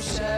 sunshine.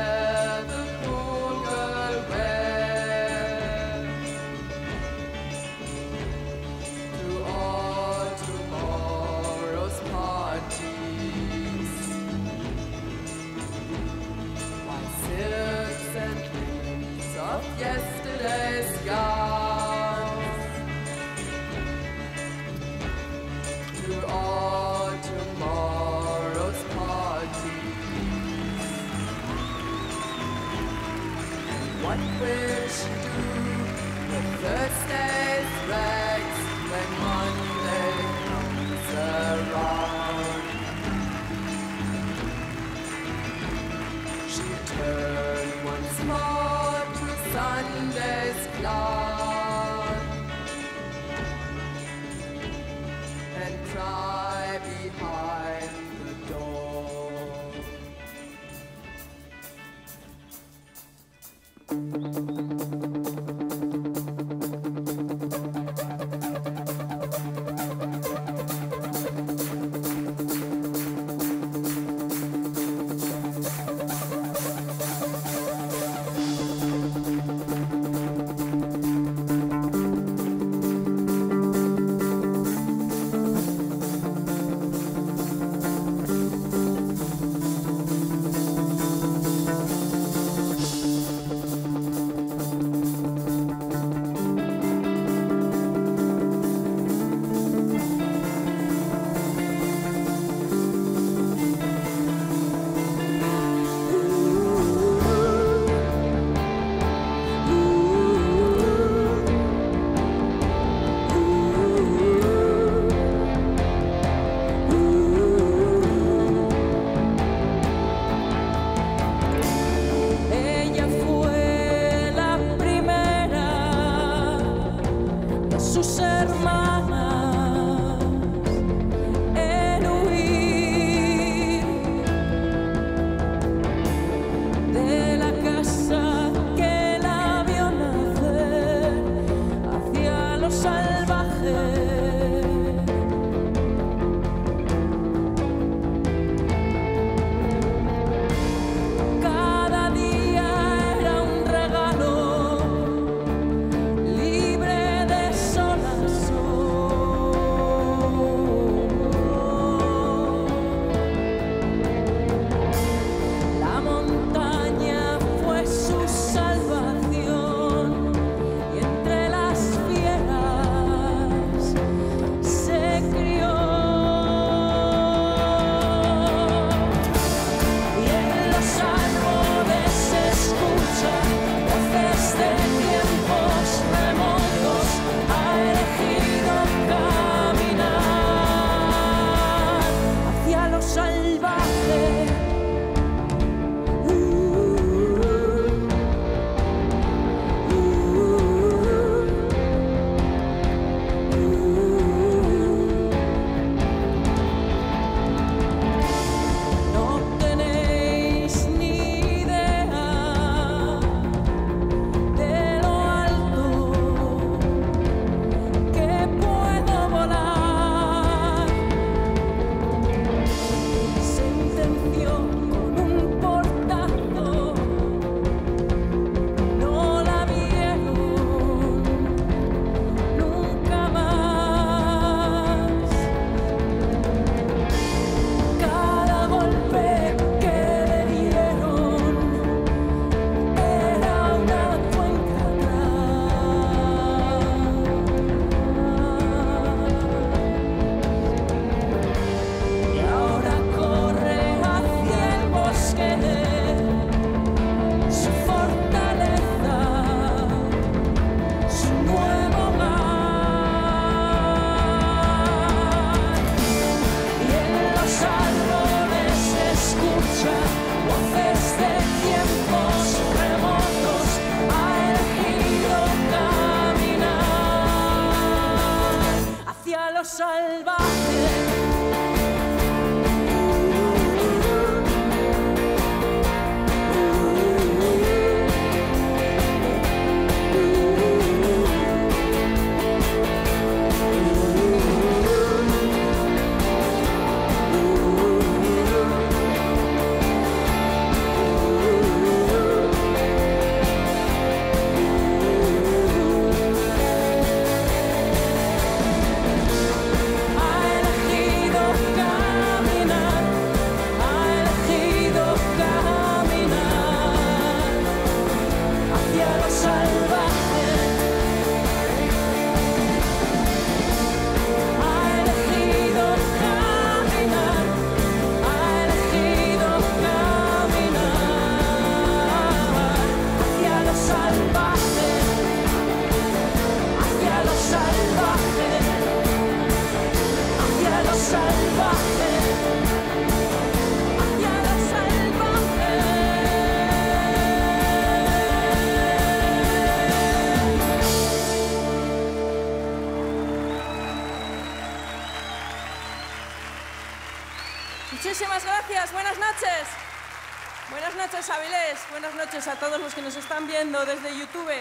viendo desde YouTube.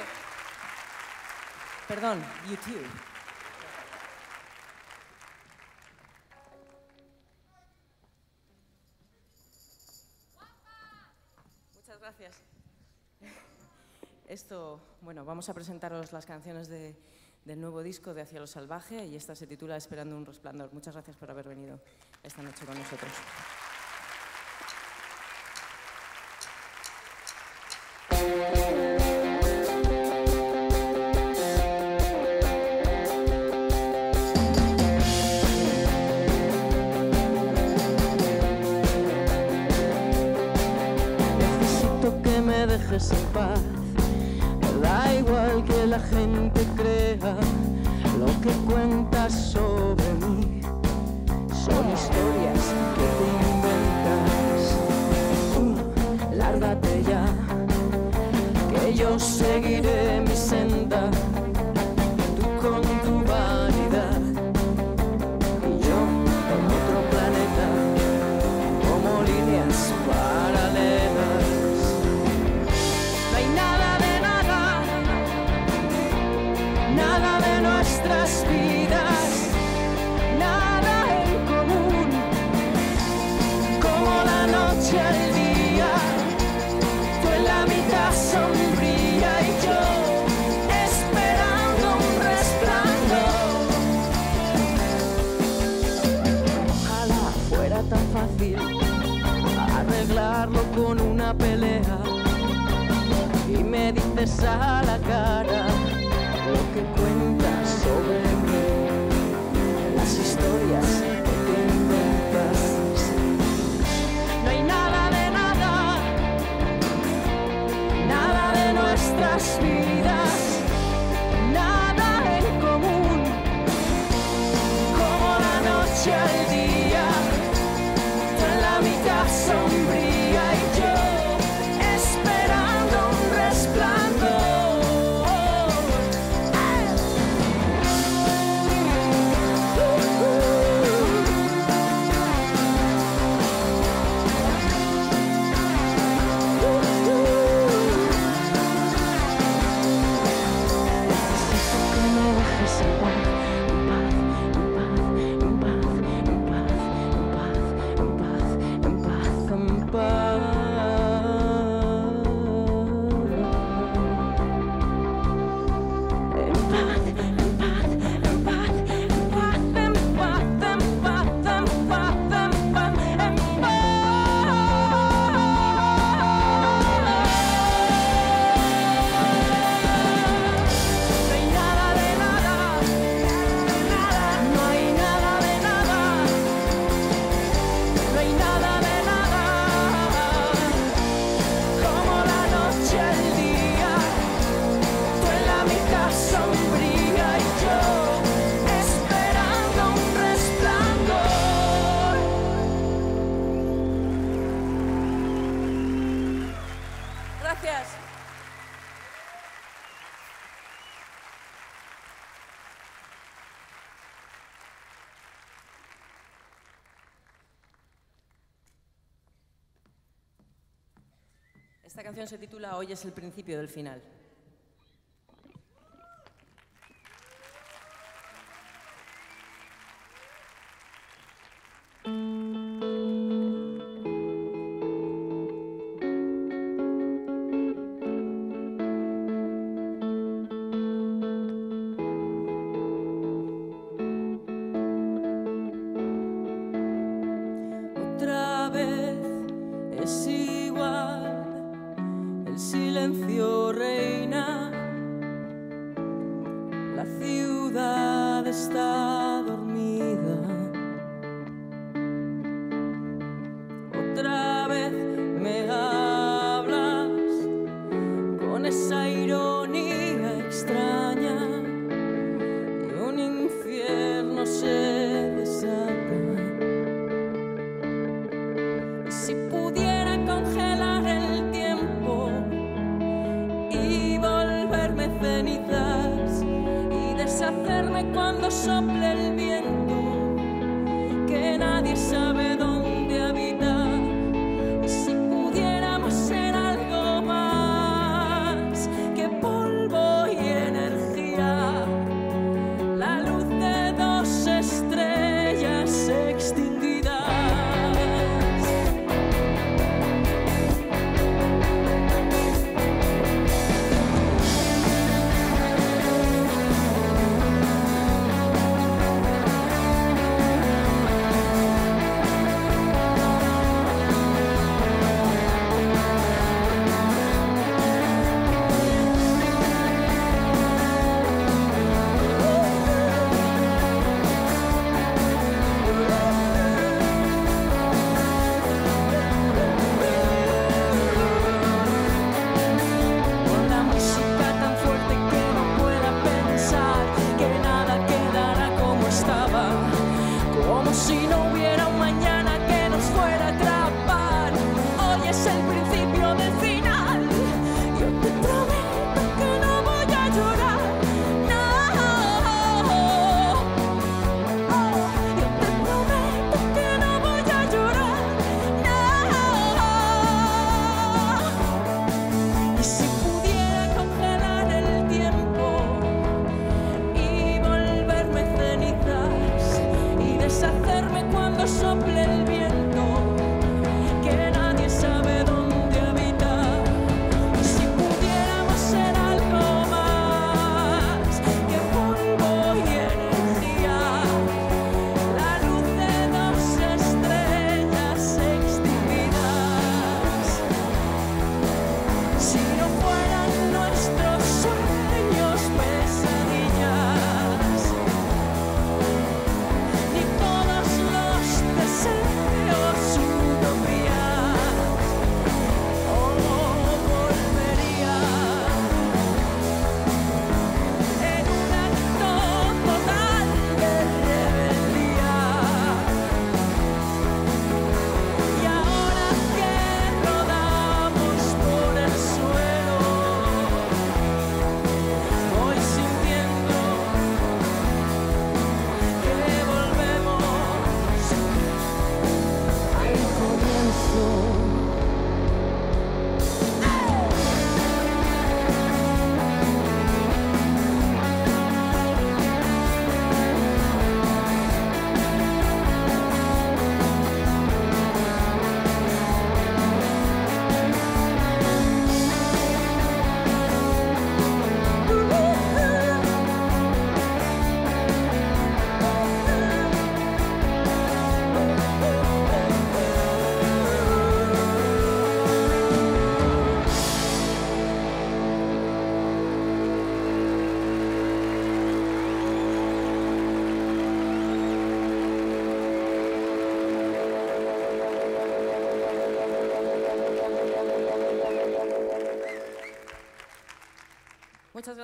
Perdón, YouTube. Muchas gracias. Esto, bueno, vamos a presentaros las canciones de, del nuevo disco de Hacia lo Salvaje y esta se titula Esperando un Resplandor. Muchas gracias por haber venido esta noche con nosotros. Necesito que me dejes en paz. Me da igual que la gente crea lo que cuenta. besa la cara. hoy es el principio del final.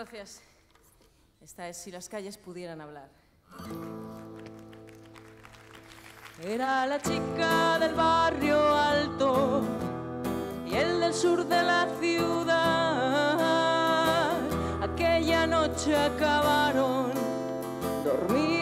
gracias. Esta es Si las calles pudieran hablar. Era la chica del barrio alto y el del sur de la ciudad. Aquella noche acabaron dormidos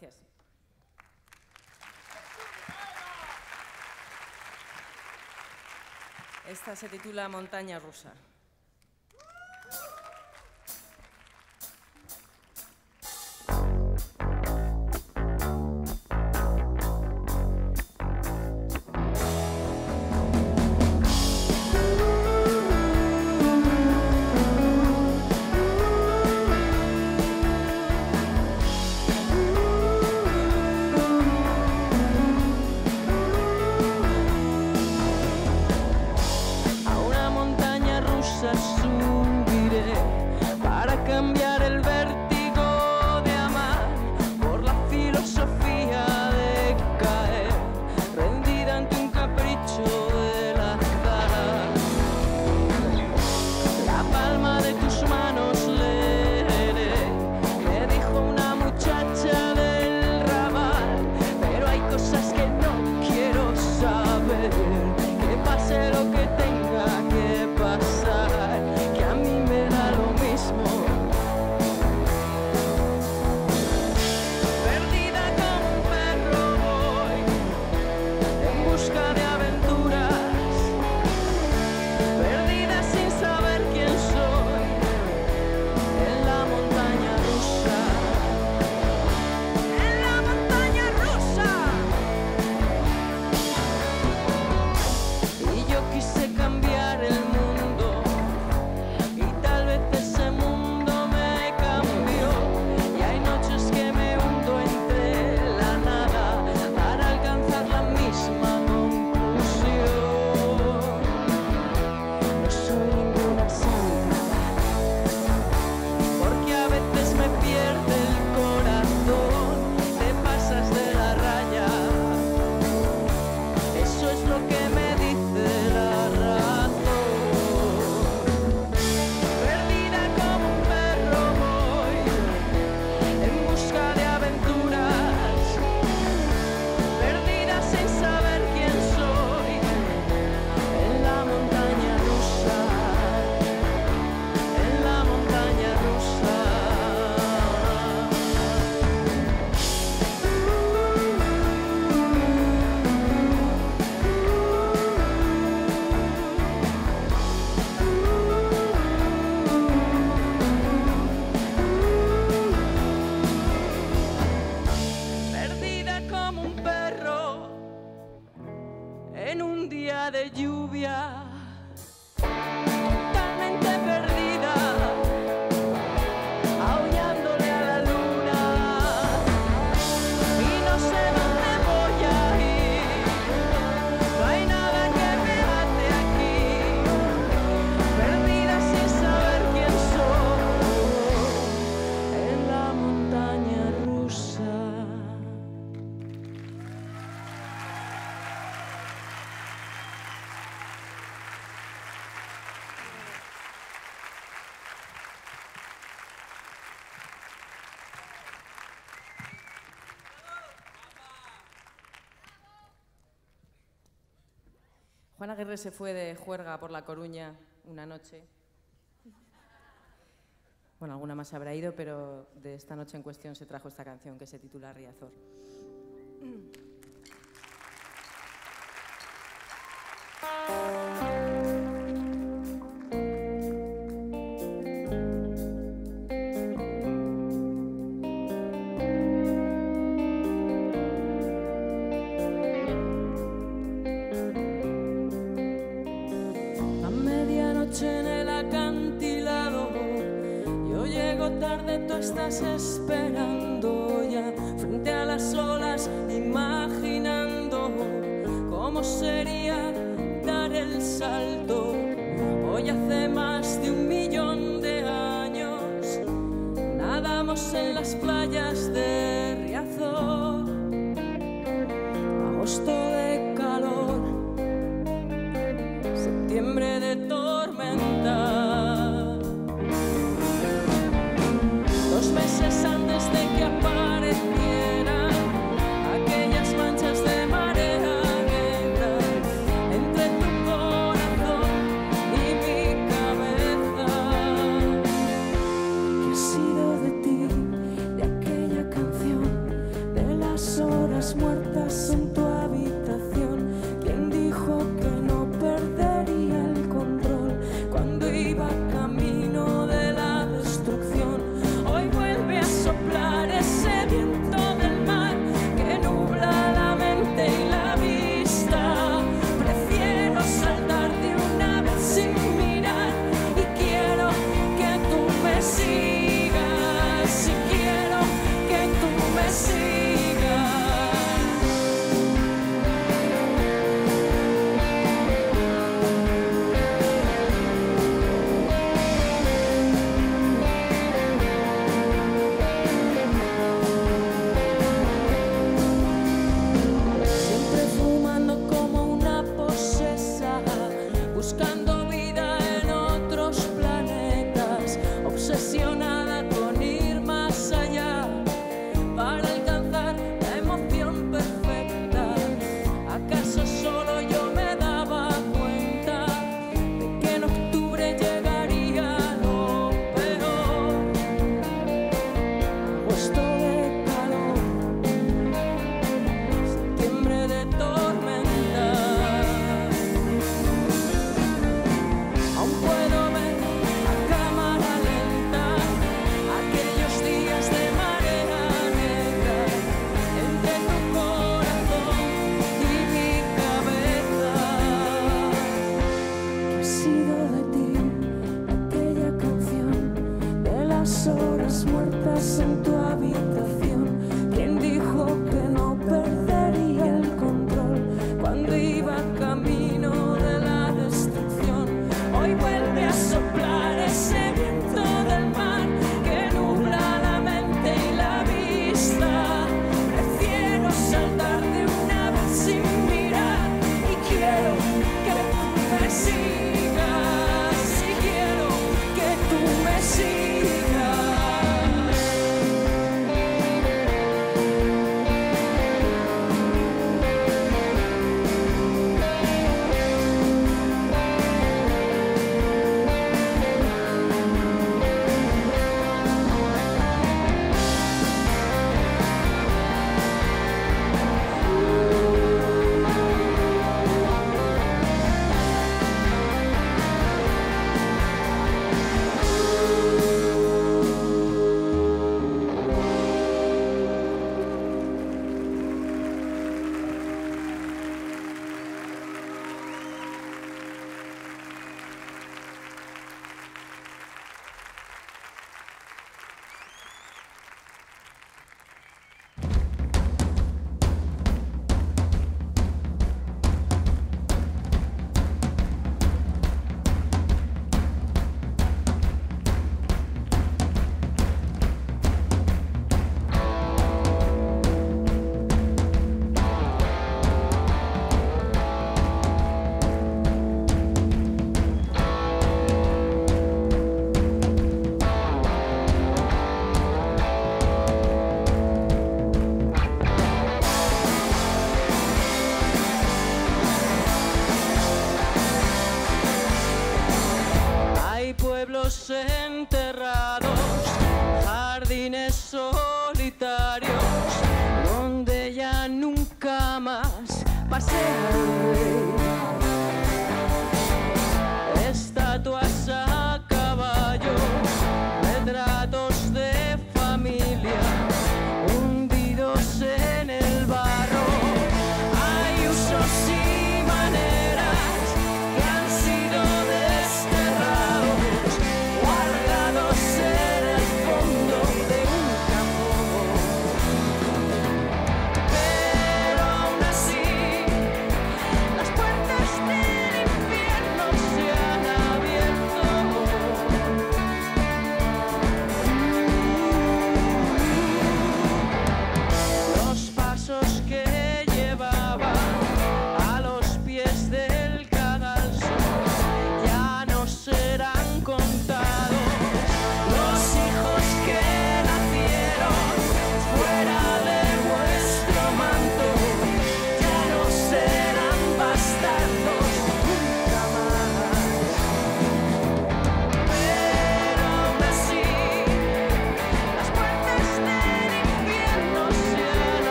gracias. Esta se titula Montaña Rusa. Juan Aguirre se fue de juerga por La Coruña una noche. Bueno, alguna más habrá ido, pero de esta noche en cuestión se trajo esta canción que se titula Riazor. las esperanzas.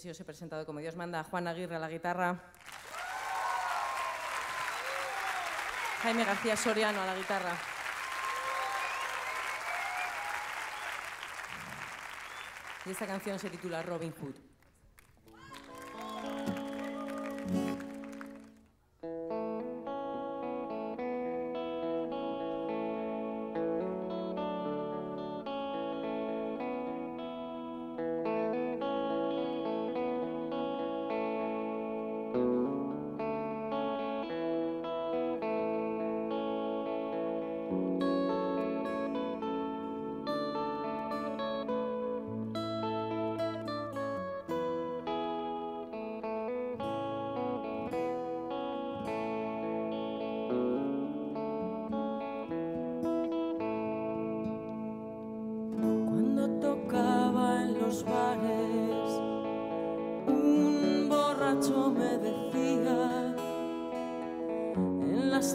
si os he presentado como Dios manda, Juan Aguirre a la guitarra, Jaime García Soriano a la guitarra. Y esta canción se titula Robin Hood.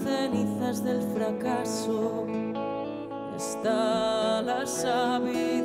cenizas del fracaso está la sabiduría.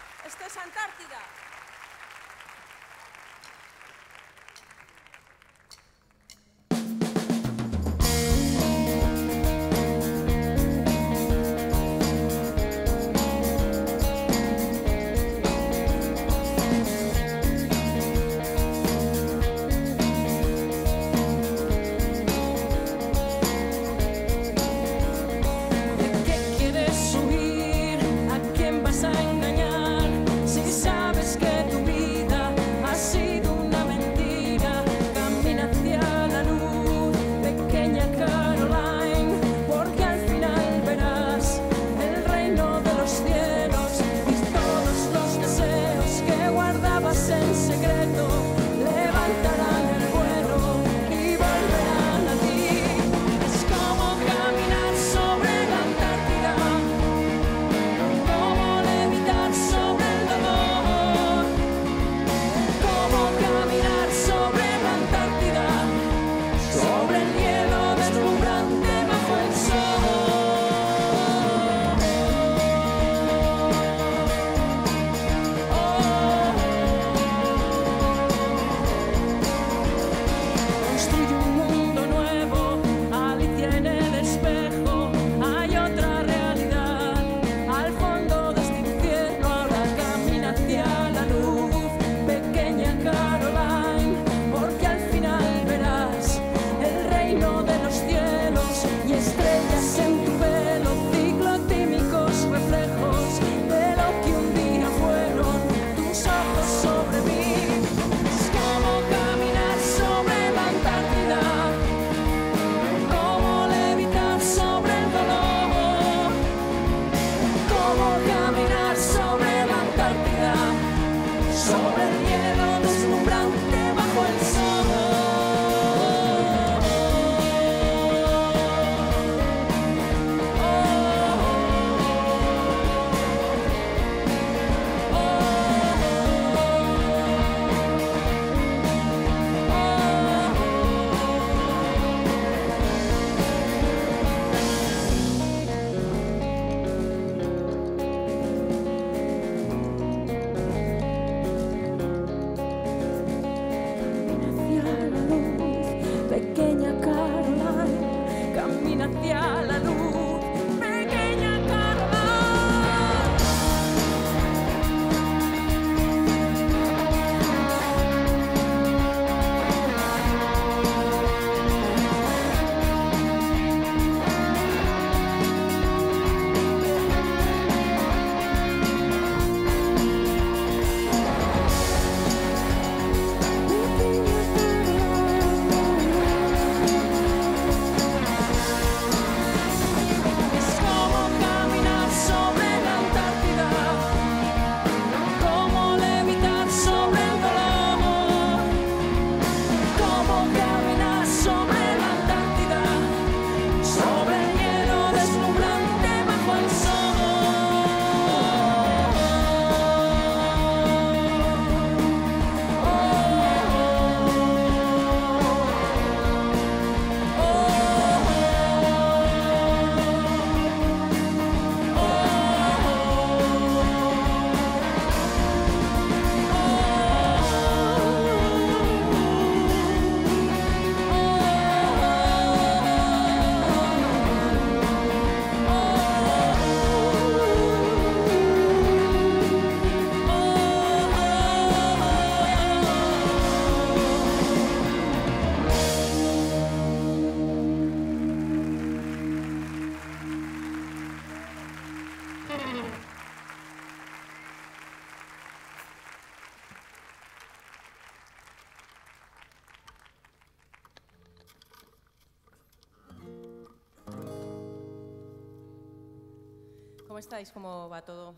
estáis? ¿Cómo va todo?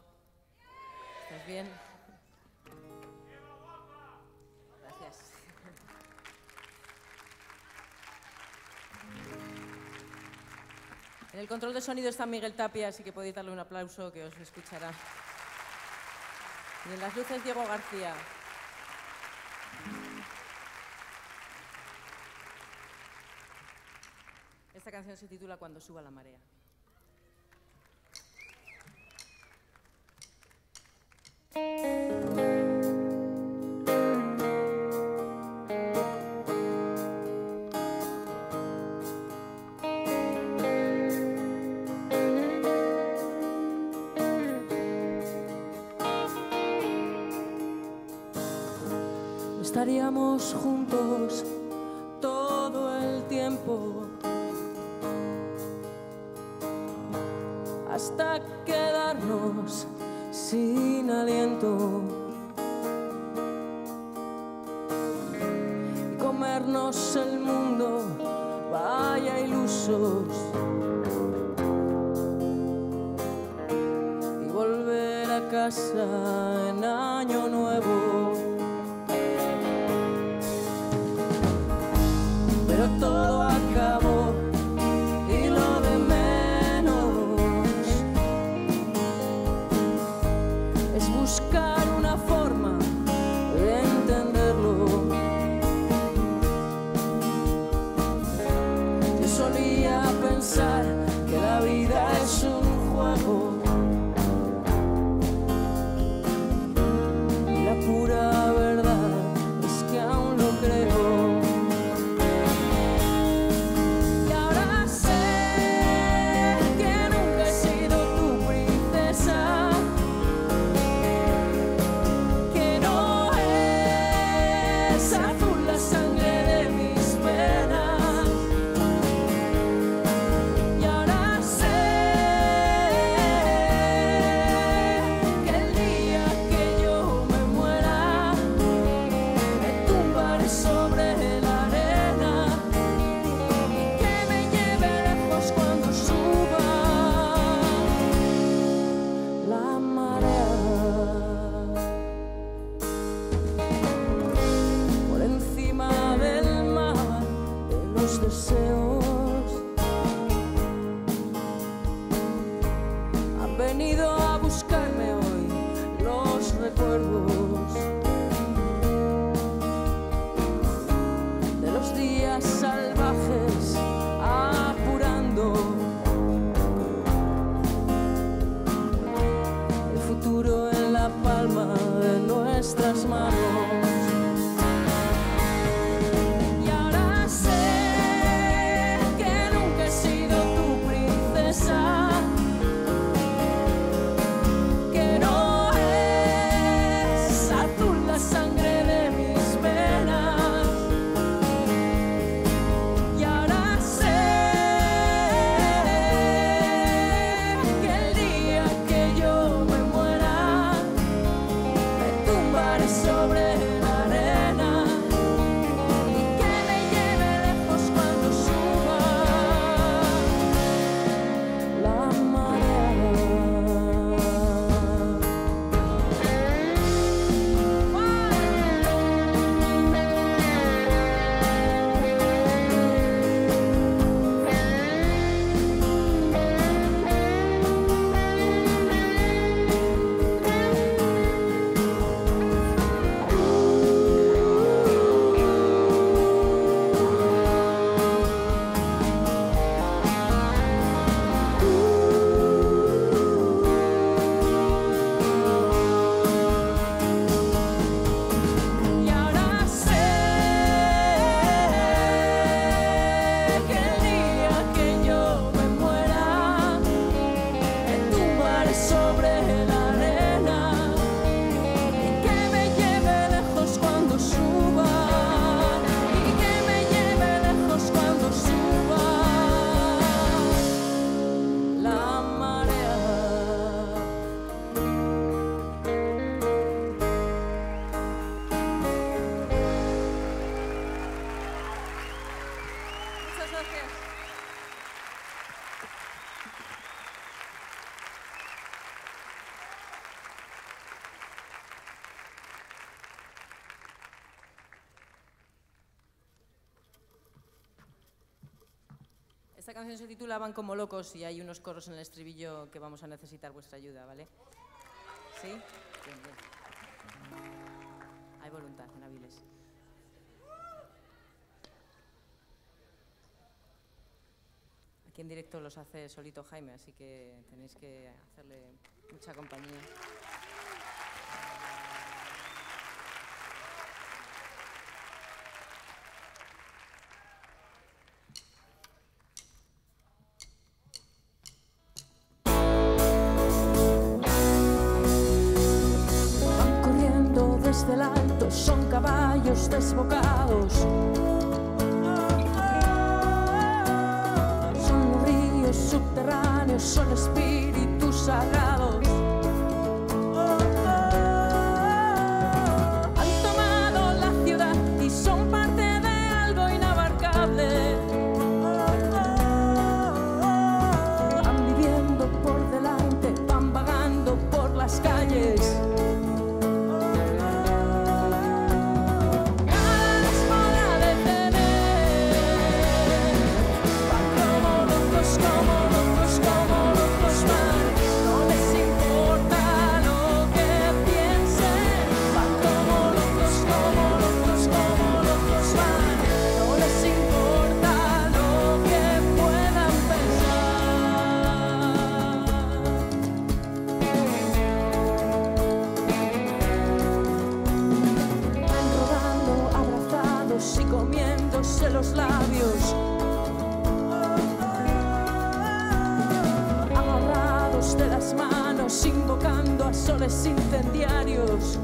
¿Estás bien? Gracias. En el control de sonido está Miguel Tapia, así que podéis darle un aplauso que os escuchará. Y en las luces Diego García. Esta canción se titula Cuando suba la marea. estaríamos juntos Yo canción se titula Van como locos y hay unos coros en el estribillo que vamos a necesitar vuestra ayuda, ¿vale? ¿Sí? Bien, bien. Hay voluntad, Naviles. Aquí en directo los hace solito Jaime, así que tenéis que hacerle mucha compañía. son caballos desbocados. Son ríos subterráneos, son espíritus sagrados. soles incendiarios.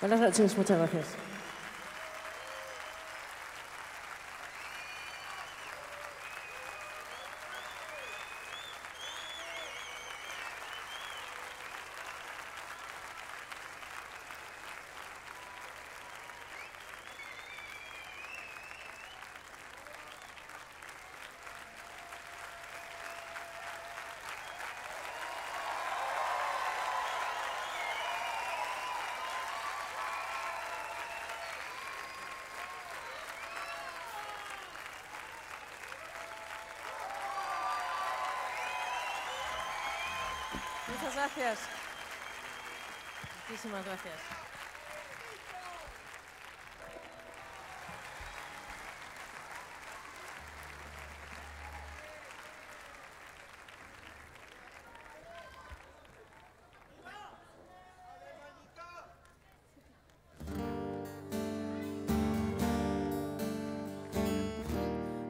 Buenas noches, muchas gracias. Muchísimas gracias. Muchísimas gracias.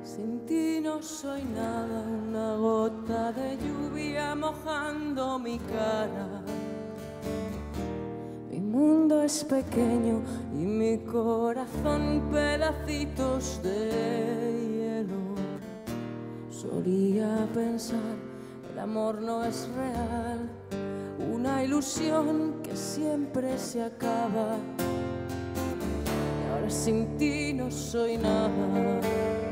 Sin ti no soy nada una gota de lluvia mojando mi cara. Mi mundo es pequeño y mi corazón pedacitos de hielo. Solía pensar, el amor no es real, una ilusión que siempre se acaba. Y ahora sin ti no soy nada.